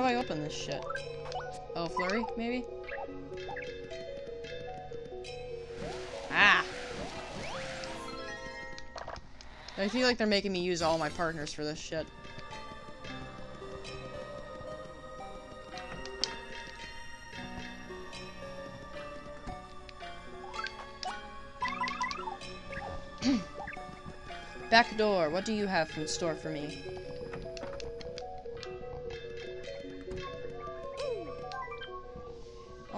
do I open this shit? Oh, Flurrie, maybe? Ah! I feel like they're making me use all my partners for this shit. Back door, what do you have in store for me?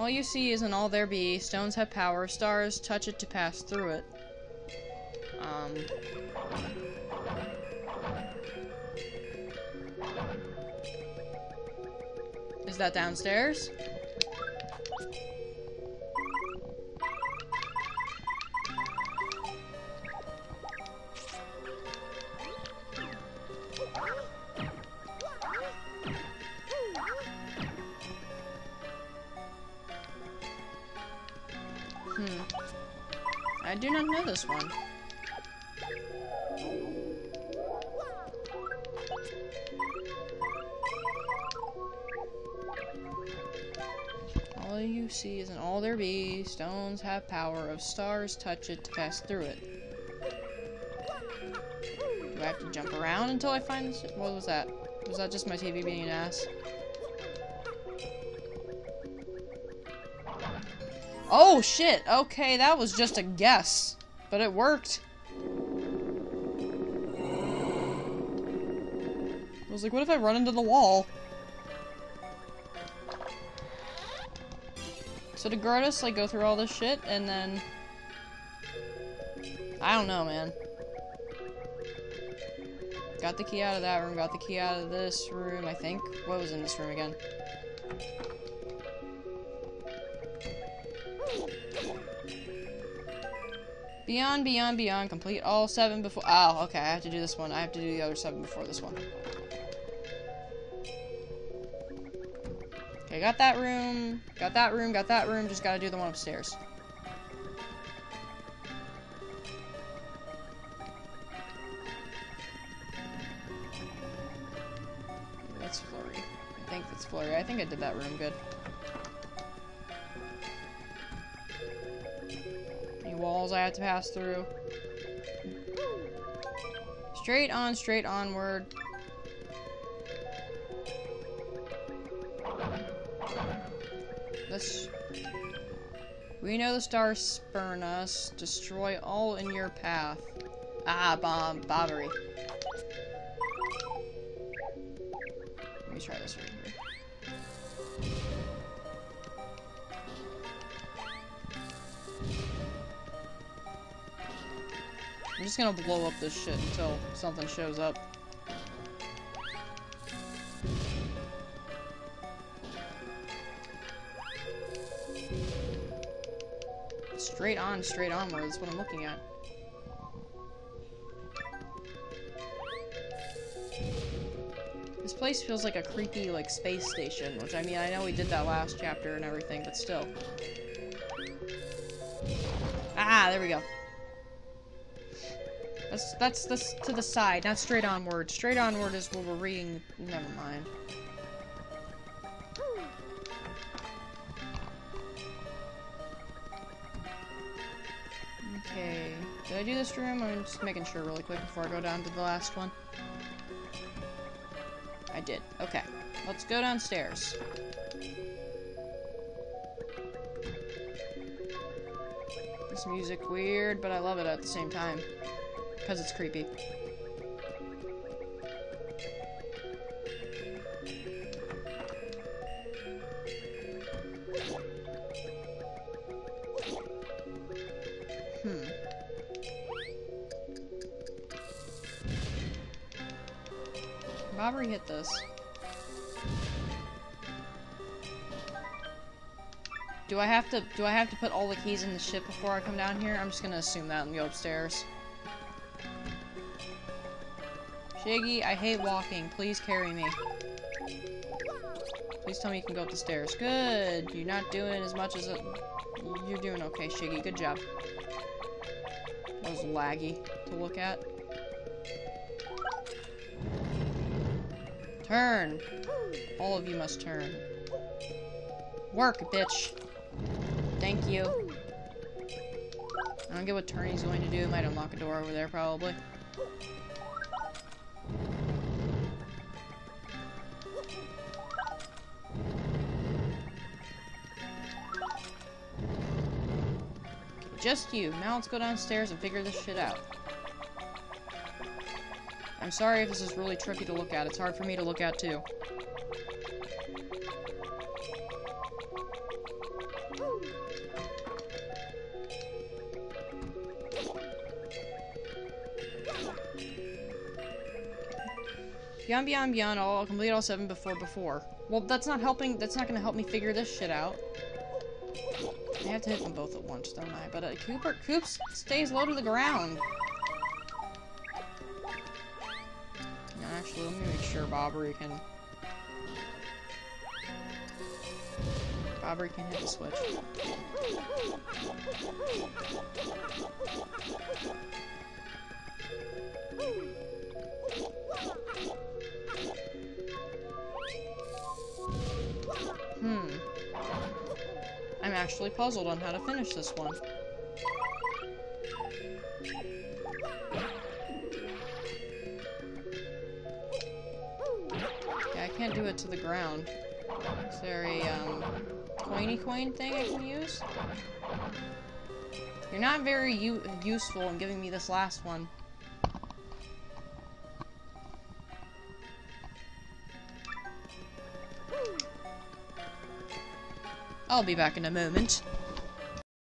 All you see is an all there be. Stones have power. Stars touch it to pass through it. Um. Is that downstairs? I do not know this one. All you see is an all there be. Stones have power of stars touch it to pass through it. Do I have to jump around until I find this? What was that? Was that just my TV being an ass? Oh shit! Okay, that was just a guess. But it worked. I was like, what if I run into the wall? So did Grodus, like, go through all this shit, and then... I don't know, man. Got the key out of that room, got the key out of this room, I think. What was in this room again? Beyond, beyond, beyond. Complete all seven before- Oh, okay, I have to do this one. I have to do the other seven before this one. Okay, got that room. Got that room, got that room. Just gotta do the one upstairs. That's Flurrie. I think that's Flurrie. I think I did that room good. Walls I have to pass through? Straight on, straight onward. Let's... We know the stars spurn us. Destroy all in your path. Ah, bomb. Bobbery. Just gonna blow up this shit until something shows up. Straight on, straight onward is what I'm looking at. This place feels like a creepy, like, space station, which, I mean, I know we did that last chapter and everything, but still. Ah, there we go. That's, that's, that's to the side, not straight onward. Straight onward is where we're reading, never mind. Okay, did I do this room? I'm just making sure really quick before I go down to the last one. I did. Okay, let's go downstairs. This music weird, but I love it at the same time. Because it's creepy. Hmm. Bobbery hit this. Do I have to do I have to put all the keys in the ship before I come down here? I'm just gonna assume that and go upstairs. Shiggy, I hate walking. Please carry me. Please tell me you can go up the stairs. Good. You're not doing as much as a... You're doing okay, Shiggy. Good job. That was laggy to look at. Turn. All of you must turn. Work, bitch. Thank you. I don't get what turning's going to do. Might unlock a door over there, probably. Just you. Now let's go downstairs and figure this shit out. I'm sorry if this is really tricky to look at. It's hard for me to look at, too. Beyond, beyond, beyond, I'll complete all seven before, before. Well, that's not helping, that's not gonna help me figure this shit out. I have to hit them both at once, don't I? But uh, Cooper, Koops stays low to the ground. Actually, let me make sure Bobbery can... Bobbery can hit the switch. Actually puzzled on how to finish this one. Yeah, I can't do it to the ground. Is there a, um, coiny coin thing I can use? You're not very useful in giving me this last one. I'll be back in a moment.